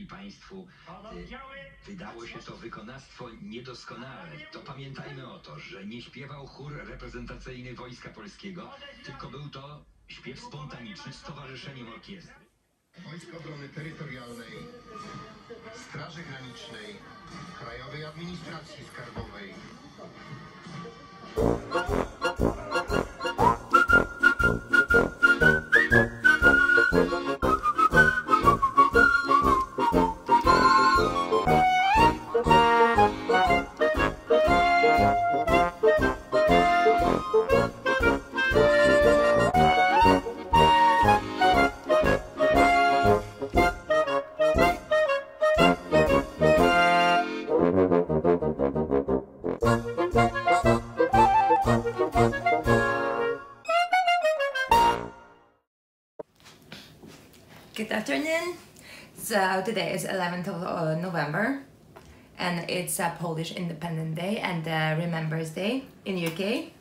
jeżeli Państwu y, wydało się to wykonawstwo niedoskonałe, to pamiętajmy o to, że nie śpiewał chór reprezentacyjny Wojska Polskiego, tylko był to śpiew spontaniczny z towarzyszeniem orkiestry. Wojsk Obrony Terytorialnej, Straży Granicznej, Krajowej Administracji Skarbowej. Good afternoon. So today is 11th of uh, November and it's a Polish Independent Day and uh, Remembrance Day in UK.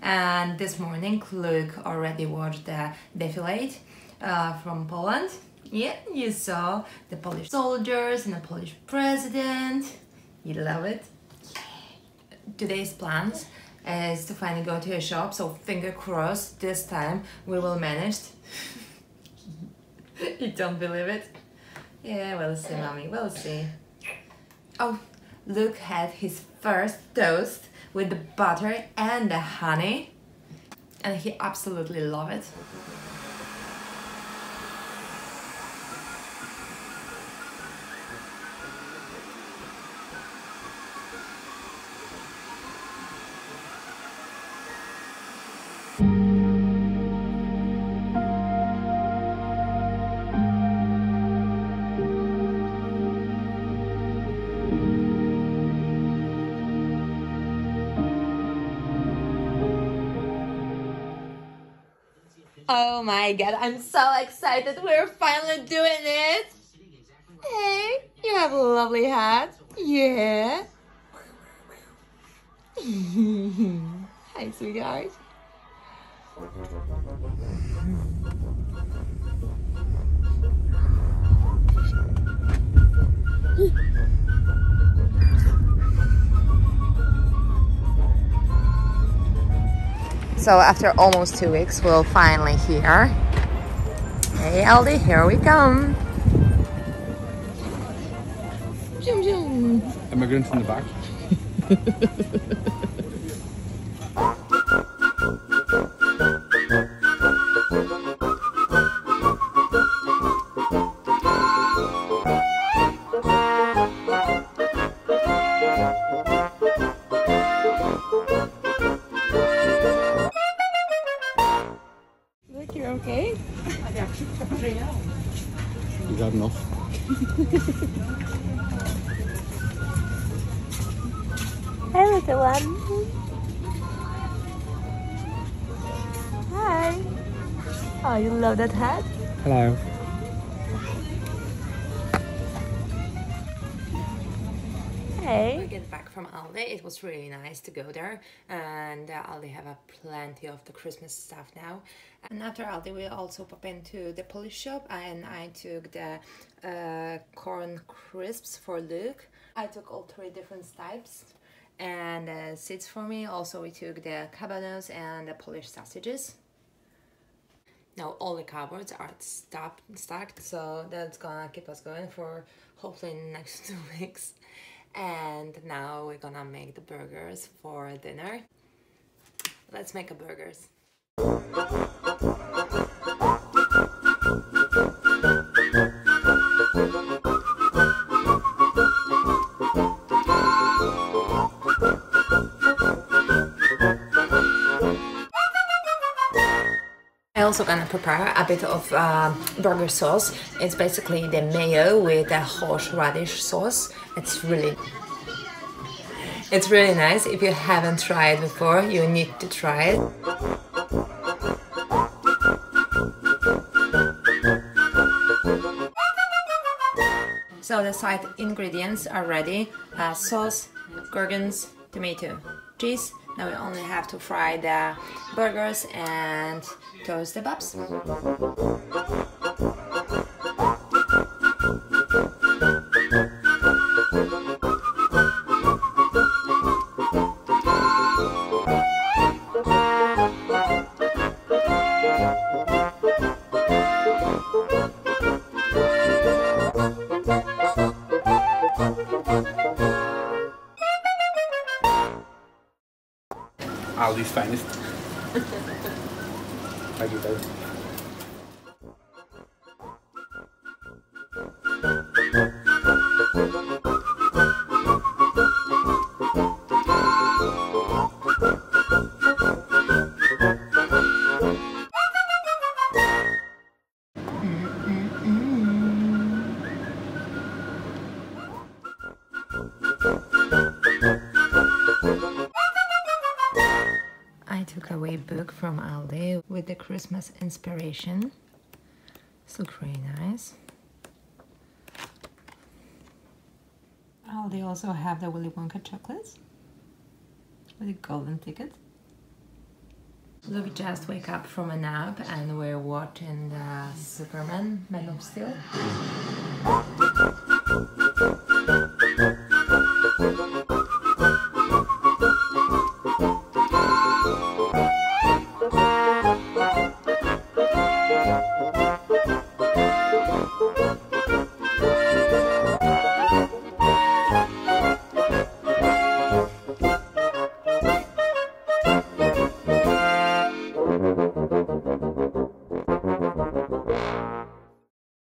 And this morning Luke already watched the defilade uh, from Poland. Yeah, you saw the Polish soldiers and the Polish president. You love it. Today's plans is to finally go to a shop, so finger crossed this time we will manage. You don't believe it? Yeah, we'll see, mommy. We'll see. Oh, Luke had his first toast with the butter and the honey, and he absolutely loved it. Oh my god, I'm so excited. We're finally doing it. Hey, you have a lovely hat. Yeah. Hi, sweetheart. So after almost two weeks, we'll finally here. Hey Aldi, here we come. Zoom, zoom. Immigrants in the back. Hi, little one. Hi. Oh, you love that hat? Hello. We get back from Aldi. It was really nice to go there, and uh, Aldi have a plenty of the Christmas stuff now. And after Aldi, we also pop into the Polish shop, and I took the uh, corn crisps for Luke. I took all three different types, and uh, seeds for me. Also, we took the cabanos and the Polish sausages. Now all the cupboards are stopped, stacked, so that's gonna keep us going for hopefully next two weeks. And now we're gonna make the burgers for dinner. Let's make a burgers. I also gonna prepare a bit of uh, burger sauce. It's basically the mayo with the horseradish sauce. It's really, it's really nice. If you haven't tried before, you need to try it. So the side ingredients are ready. Uh, sauce, gherkins, tomato, cheese. Now we only have to fry the burgers and toast the bubs. Finest. Thank you, guys. I took away book from Aldi with the Christmas inspiration. This looks really nice. Aldi also have the Willy Wonka chocolates with a golden ticket. So we just wake up from a nap and we're watching the Superman Man of Steel.